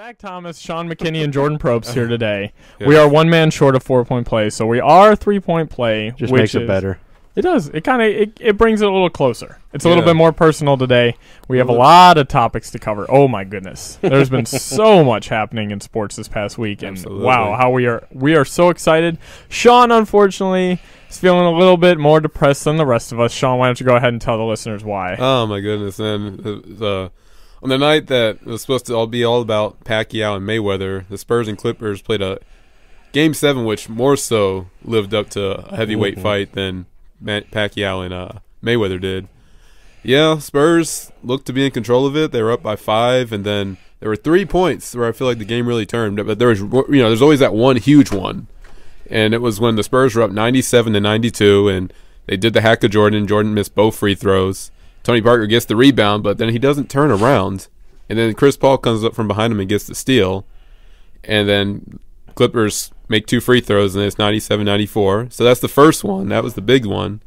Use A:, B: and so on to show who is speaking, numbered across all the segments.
A: Zach Thomas, Sean McKinney, and Jordan Probst here today.
B: Yeah.
A: We are one man short of four point play, so we are three point play.
C: Just
A: which
C: makes it
A: is-
C: better.
A: It does. It kind of it, it brings it a little closer. It's a little
B: Yeah.
A: bit more personal today. We have a lot of topics to cover. Oh my goodness, there's been so much happening in sports this past week, and
B: Absolutely.
A: wow, how we are we are so excited. Sean, unfortunately, is feeling a little bit more depressed than the rest of us. Sean, why don't you go ahead and tell the listeners why?
B: Oh my goodness! And uh, on the night that it was supposed to all be all about Pacquiao and Mayweather, the Spurs and Clippers played a game seven, which more so lived up to a heavyweight
C: Mhm.
B: fight than Pacquiao and uh, Mayweather did. Yeah, Spurs looked to be in control of it. They were up by five, and then there were three points where I feel like the game really turned. But there was, you know, there's always that one huge one, and it was when the Spurs were up 97 to 92, and they did the hack of Jordan. Jordan missed both free throws. Tony Parker gets the rebound, but then he doesn't turn around, and then Chris Paul comes up from behind him and gets the steal, and then Clippers make two free throws, and it's 97-94. So that's the first one. That was the big one.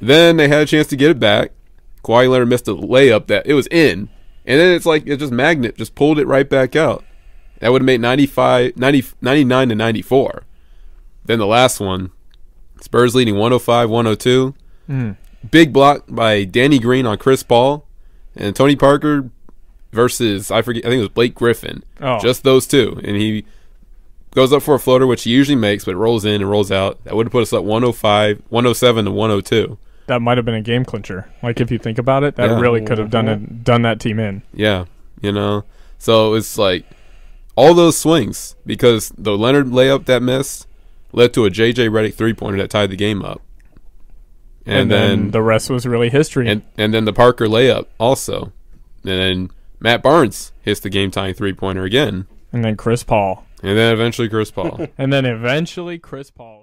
B: Then they had a chance to get it back. Kawhi Leonard missed a layup that it was in, and then it's like it just magnet just pulled it right back out. That would have made 95, 90, 99 to 94. Then the last one, Spurs leading 105 102.
A: Mm.
B: Big block by Danny Green on Chris Paul and Tony Parker versus I forget I think it was Blake Griffin.
A: Oh.
B: Just those two. And he goes up for a floater which he usually makes but rolls in and rolls out. That would have put us at 105 107 to 102.
A: that might have been a game clincher. Like if you think about it, that
B: Yeah.
A: really could have done it, done that team in.
B: Yeah, you know. So it's like all those swings because the Leonard layup that missed led to a JJ Redick three pointer that tied the game up, and, then,
A: the rest was really history.
B: and and then the Parker layup also, and then Matt Barnes hits the game tying three pointer again,
A: and then Chris Paul,
B: and then eventually Chris Paul.
A: and then eventually Chris Paul.